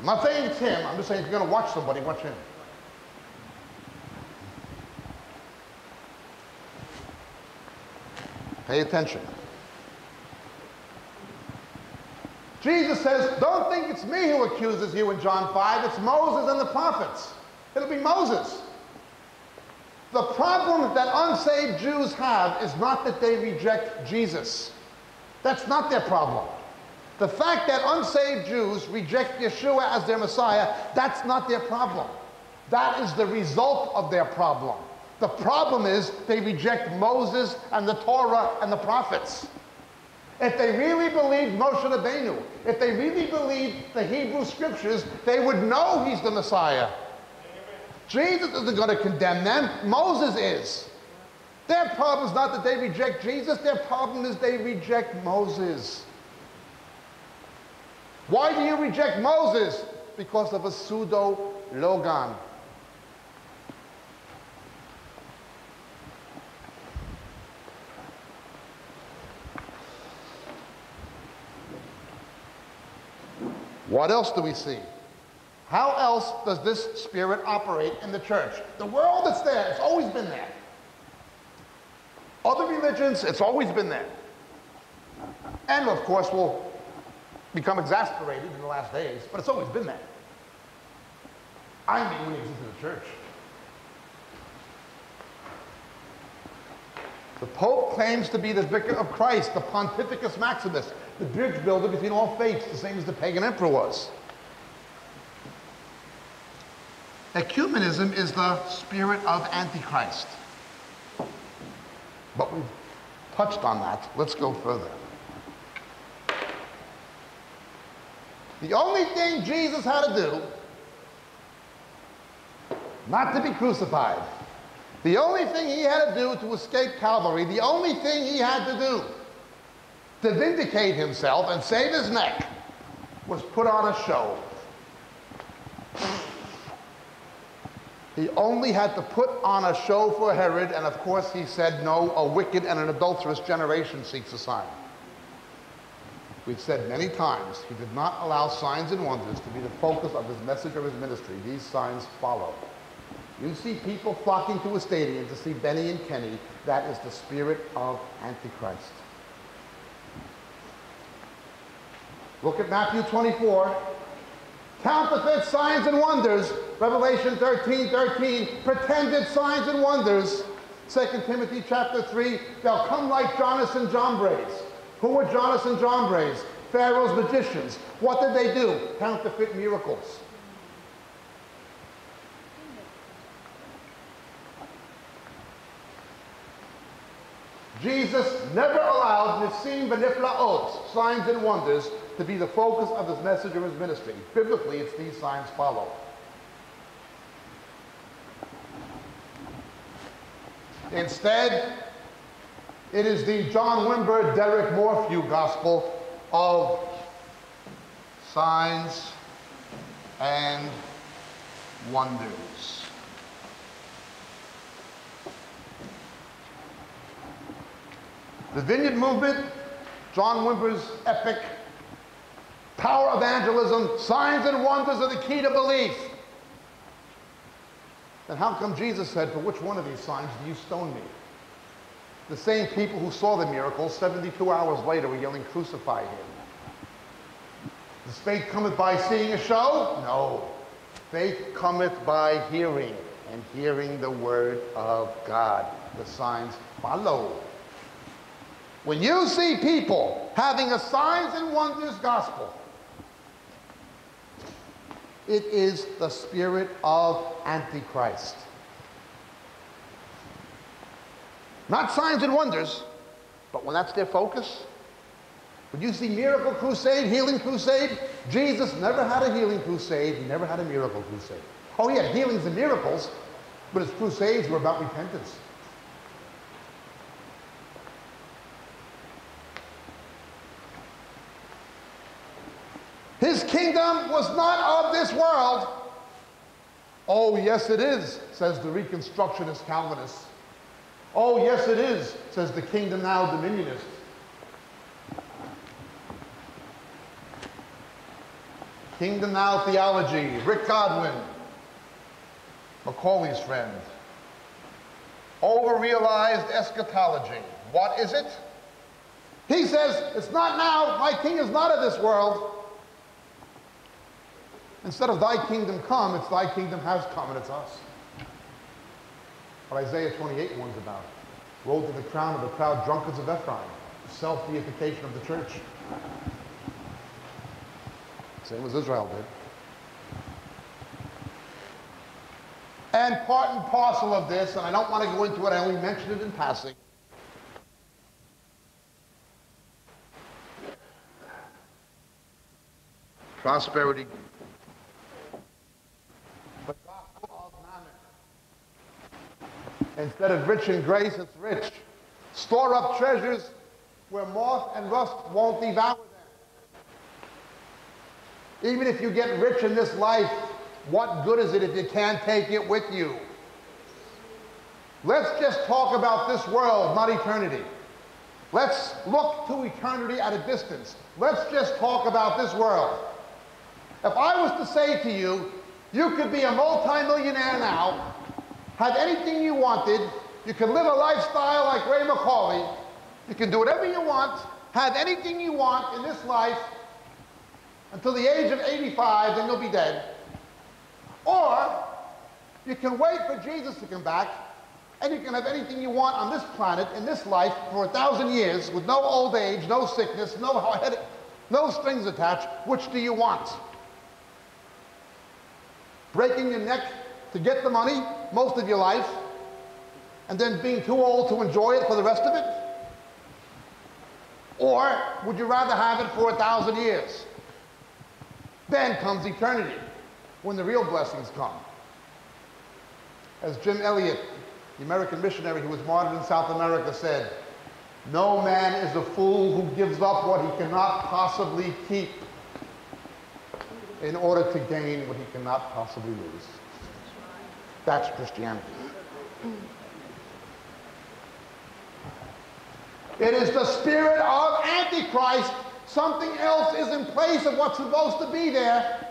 I'm not saying it's him. I'm just saying if you're going to watch somebody, watch him. Pay attention. Jesus says, don't think it's me who accuses you in John 5. It's Moses and the prophets. It'll be Moses. The problem that unsaved Jews have is not that they reject Jesus. That's not their problem. The fact that unsaved Jews reject Yeshua as their Messiah, that's not their problem. That is the result of their problem. The problem is they reject Moses and the Torah and the prophets. If they really believed Moshe Rabbeinu, if they really believed the Hebrew scriptures, they would know he's the Messiah. Jesus isn't going to condemn them. Moses is. Their problem is not that they reject Jesus. Their problem is they reject Moses. Why do you reject Moses? Because of a pseudo logon. What else do we see? How else does this spirit operate in the church? The world that's there, it's always been there. Other religions, it's always been there. And of course, will become exasperated in the last days, but it's always been there. I mean, when he was in the church. The Pope claims to be the vicar of Christ, the Pontificus Maximus, the bridge builder between all faiths, the same as the pagan emperor was. Ecumenism is the spirit of Antichrist. But we've touched on that. Let's go further. The only thing Jesus had to do, not to be crucified, the only thing he had to do to escape Calvary, the only thing he had to do to vindicate himself and save his neck was put on a show. He only had to put on a show for Herod, and of course he said, No, a wicked and an adulterous generation seeks a sign. We've said many times, he did not allow signs and wonders to be the focus of his message or his ministry. These signs follow. You see people flocking to a stadium to see Benny and Kenny. That is the spirit of Antichrist. Look at Matthew 24. Counterfeit signs and wonders. Revelation 13, 13. Pretended signs and wonders. 2 Timothy chapter 3. They'll come like Jannes and John Jambres. Who were Jannes and Jambres? Pharaoh's magicians. What did they do? Counterfeit miracles. Jesus never allowed Nisim Beniflaot, signs and wonders, to be the focus of his message or his ministry. Biblically, it's these signs follow. Instead, it is the John Wimber, Derek Morphew gospel of signs and wonders. The Vineyard Movement, John Wimber's epic power evangelism, signs and wonders are the key to belief. Then how come Jesus said, For which one of these signs do you stone me? The same people who saw the miracles 72 hours later were yelling, Crucify him. Does faith cometh by seeing a show? No. Faith cometh by hearing, and hearing the word of God. The signs follow. When you see people having a signs and wonders gospel, it is the spirit of Antichrist. Not signs and wonders, but when that's their focus, when you see miracle crusade, healing crusade, Jesus never had a healing crusade, he never had a miracle crusade. Oh, he had healings and miracles, but his crusades were about repentance. His kingdom was not of this world. Oh, yes, it is, says the Reconstructionist Calvinist. Oh, yes, it is, says the Kingdom Now Dominionist. Kingdom Now Theology, Rick Godwin, McCauley's friend. Overrealized eschatology. What is it? He says, it's not now, my king is not of this world. Instead of thy kingdom come, it's thy kingdom has come and it's us. What Isaiah 28 warns about. Roll to the crown of the proud drunkards of Ephraim, self-deification of the church. Same as Israel did. And part and parcel of this, and I don't want to go into it, I only mentioned it in passing. Prosperity Instead of rich in grace, it's rich. Store up treasures where moth and rust won't devour them. Even if you get rich in this life, what good is it if you can't take it with you? Let's just talk about this world, not eternity. Let's look to eternity at a distance. Let's just talk about this world. If I was to say to you, you could be a multimillionaire now, have anything you wanted. You can live a lifestyle like Ray McCauley. You can do whatever you want, have anything you want in this life until the age of 85, then you'll be dead. Or you can wait for Jesus to come back and you can have anything you want on this planet, in this life, for a thousand years with no old age, no sickness, no headache, no strings attached. Which do you want? Breaking your neck to get the money most of your life and then being too old to enjoy it for the rest of it? Or would you rather have it for a thousand years? Then comes eternity, when the real blessings come. As Jim Elliot, the American missionary who was martyred in South America, said, No man is a fool who gives up what he cannot possibly keep in order to gain what he cannot possibly lose. That's Christianity. It is the spirit of Antichrist. Something else is in place of what's supposed to be there.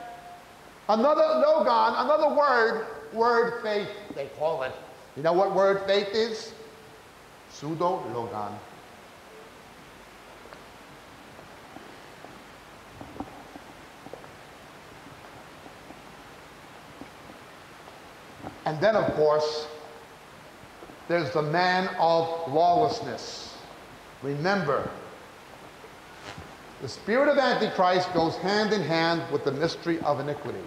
Another logon, another word, word faith, they call it. You know what word faith is? Pseudo logon. And then, of course, there's the man of lawlessness. Remember, the spirit of Antichrist goes hand in hand with the mystery of iniquity.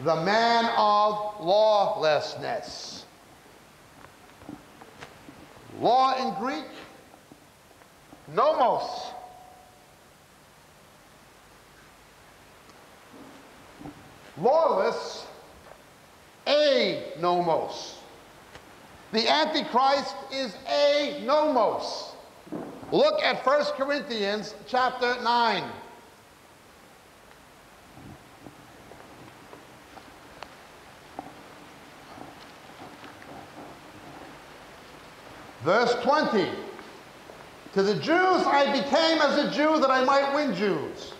The man of lawlessness. Law in Greek, nomos. Lawless a nomos. The Antichrist is a nomos. Look at 1 Corinthians chapter 9. Verse 20. To the Jews I became as a Jew that I might win Jews.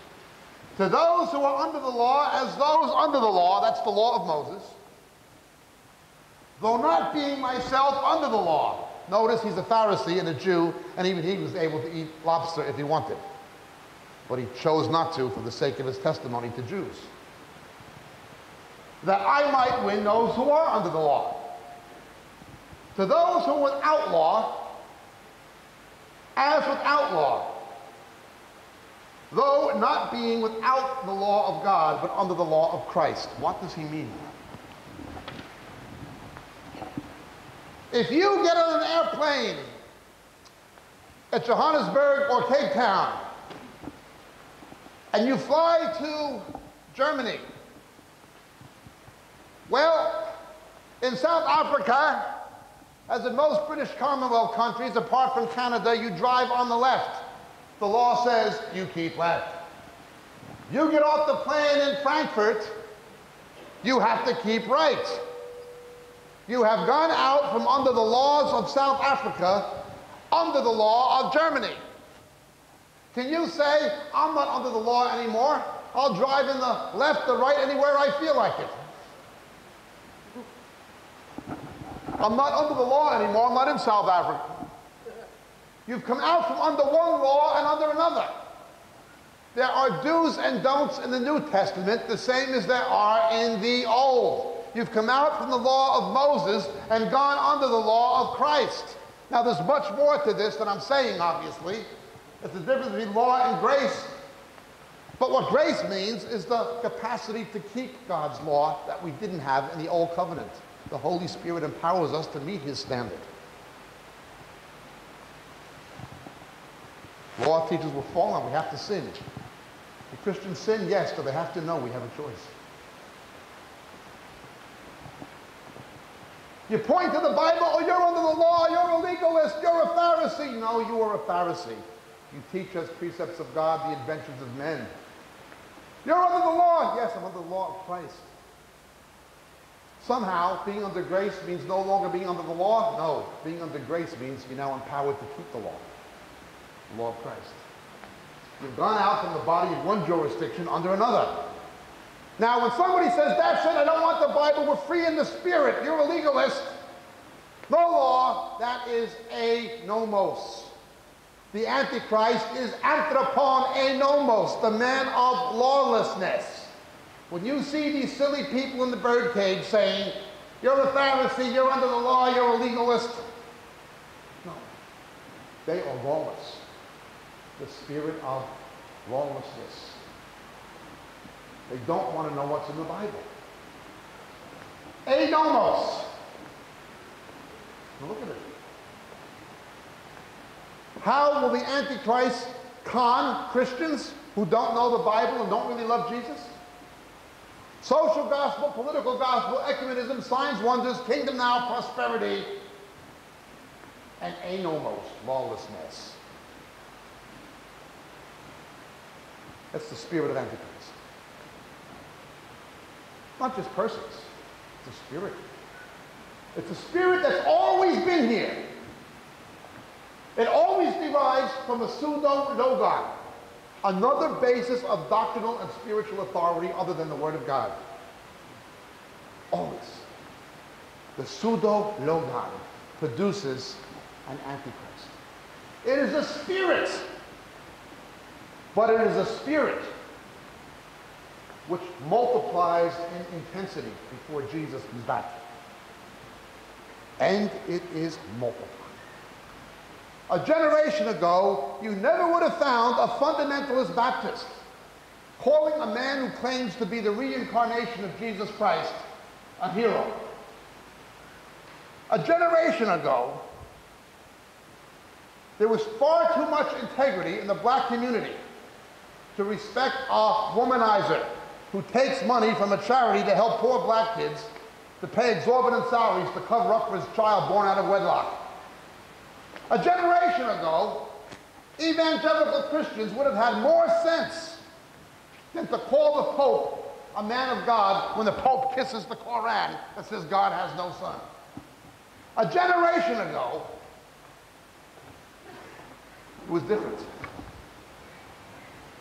To those who are under the law, as those under the law, that's the law of Moses though not being myself under the law. Notice he's a Pharisee and a Jew, and even he was able to eat lobster if he wanted. but he chose not to for the sake of his testimony to Jews. That I might win those who are under the law. To those who without law, as without law, though not being without the law of God, but under the law of Christ. What does he mean? If you get on an airplane at Johannesburg or Cape Town and you fly to Germany, well, in South Africa, as in most British Commonwealth countries, apart from Canada, you drive on the left. The law says you keep left. You get off the plane in Frankfurt, you have to keep right. You have gone out from under the laws of South Africa under the law of Germany. Can you say, I'm not under the law anymore? I'll drive in the left, the right, anywhere I feel like it. I'm not under the law anymore. I'm not in South Africa. You've come out from under one law and under another. There are do's and don'ts in the New Testament, the same as there are in the Old. You've come out from the law of Moses and gone under the law of Christ. Now, there's much more to this than I'm saying, obviously. It's the difference between law and grace. But what grace means is the capacity to keep God's law that we didn't have in the Old Covenant. The Holy Spirit empowers us to meet His standard. Law teaches we're fallen, we have to sin. The Christians sin, yes, but they have to know we have a choice. You point to the Bible, oh, you're under the law, you're a legalist, you're a Pharisee. No, you are a Pharisee. You teach us precepts of God, the adventures of men. You're under the law. Yes, I'm under the law of Christ. Somehow, being under grace means no longer being under the law. No, being under grace means you're now empowered to keep the law the law of Christ. You've gone out from the body of one jurisdiction under another. Now, when somebody says, that's it, I don't want the Bible, we're free in the spirit, you're a legalist. No law, that is anomos. The Antichrist is anthropon anomos, the man of lawlessness. When you see these silly people in the birdcage saying, you're a Pharisee, you're under the law, you're a legalist, no, they are lawless the spirit of lawlessness. They don't want to know what's in the Bible. Anomos. Now look at it. How will the Antichrist con Christians who don't know the Bible and don't really love Jesus? Social gospel, political gospel, ecumenism, signs, wonders, kingdom now, prosperity, and anomos, lawlessness. That's the spirit of Antichrist. Not just persons, it's a spirit. It's a spirit that's always been here. It always derives from a pseudo logon, another basis of doctrinal and spiritual authority other than the Word of God. Always. The pseudo logon produces an antichrist. It is a spirit but it is a spirit which multiplies in intensity before Jesus comes back. And it is multiplying. A generation ago, you never would have found a fundamentalist Baptist calling a man who claims to be the reincarnation of Jesus Christ a hero. A generation ago, there was far too much integrity in the black community to respect a womanizer who takes money from a charity to help poor black kids to pay exorbitant salaries to cover up for his child born out of wedlock. A generation ago, evangelical Christians would have had more sense than to call the Pope a man of God when the Pope kisses the Koran that says God has no son. A generation ago, it was different.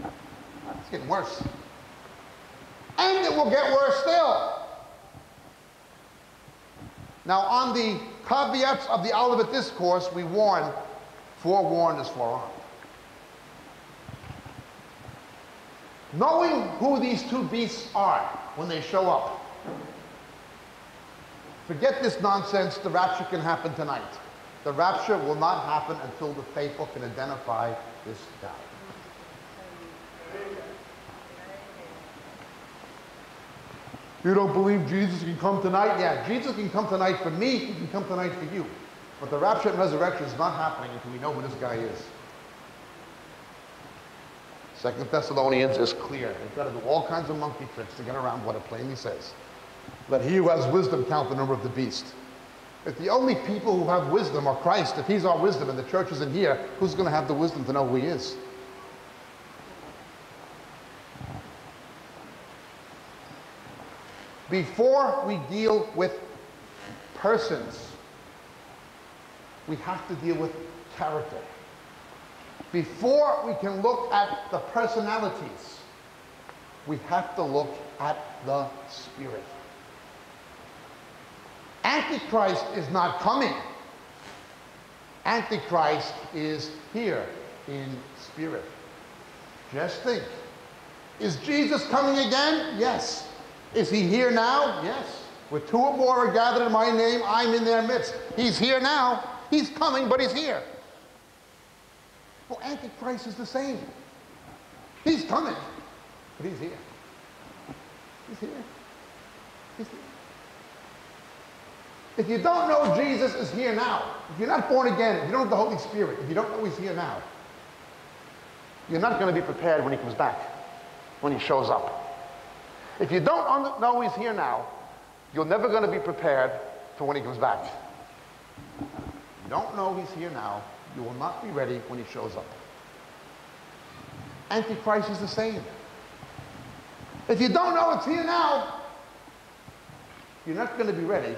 It's getting worse. And it will get worse still. Now, on the caveats of the Olivet Discourse, we warn, forewarned is forearmed. Knowing who these two beasts are when they show up. Forget this nonsense, the rapture can happen tonight. The rapture will not happen until the faithful can identify this guy. You don't believe Jesus can come tonight? Yeah, Jesus can come tonight for me, he can come tonight for you. But the rapture and resurrection is not happening until we know who this guy is. Second Thessalonians is clear. They've got to do all kinds of monkey tricks to get around what it plainly says. Let he who has wisdom count the number of the beast. If the only people who have wisdom are Christ, if he's our wisdom and the church isn't here, who's going to have the wisdom to know who he is? Before we deal with persons, we have to deal with character. Before we can look at the personalities, we have to look at the spirit. Antichrist is not coming. Antichrist is here in spirit. Just think. Is Jesus coming again? Yes. Is he here now? Yes. With two or more are gathered in my name, I'm in their midst. He's here now. He's coming, but he's here. Well, Antichrist is the same. He's coming, but he's here. He's here. He's here. If you don't know Jesus is here now, if you're not born again, if you don't have the Holy Spirit, if you don't know he's here now, you're not going to be prepared when he comes back, when he shows up. If you don't know he's here now, you're never going to be prepared for when he comes back. If you don't know he's here now, you will not be ready when he shows up. Antichrist is the same. If you don't know it's here now, you're not going to be ready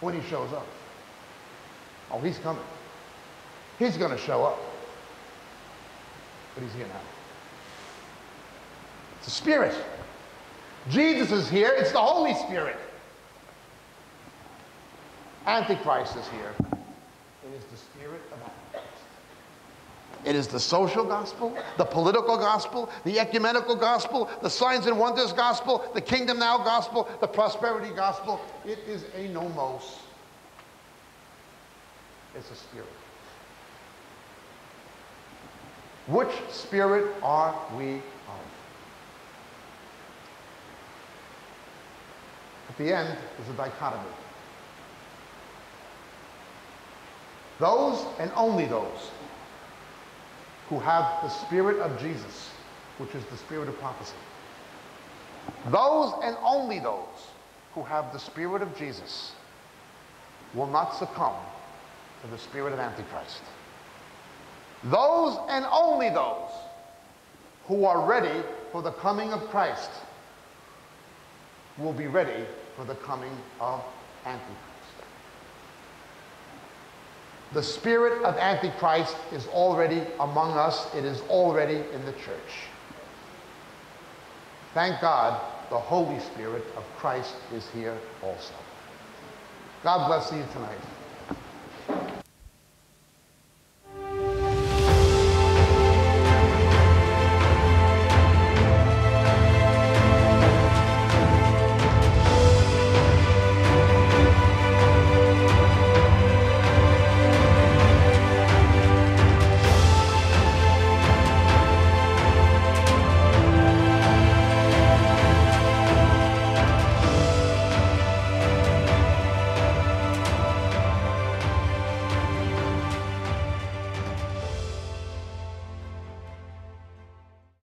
when he shows up. Oh, he's coming. He's going to show up. But he's here now. It's a spirit. Jesus is here. It's the Holy Spirit. Antichrist is here. It is the spirit of Antichrist. It is the social gospel, the political gospel, the ecumenical gospel, the signs and wonders gospel, the kingdom now gospel, the prosperity gospel. It is anomos. It's a spirit. Which spirit are we of? At the end, is a dichotomy. Those and only those who have the Spirit of Jesus, which is the Spirit of prophecy. Those and only those who have the Spirit of Jesus will not succumb to the spirit of Antichrist. Those and only those who are ready for the coming of Christ will be ready for the coming of Antichrist. The spirit of Antichrist is already among us, it is already in the church. Thank God the Holy Spirit of Christ is here also. God bless you tonight.